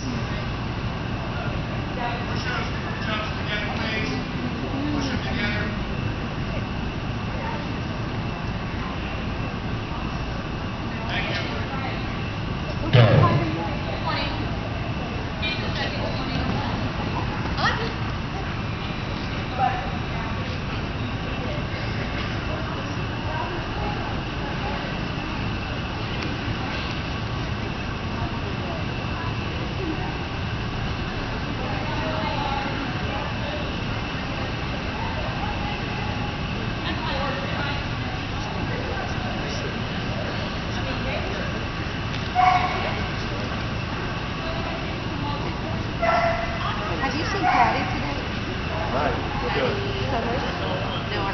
Sí. Right, we're good. Summers? No, I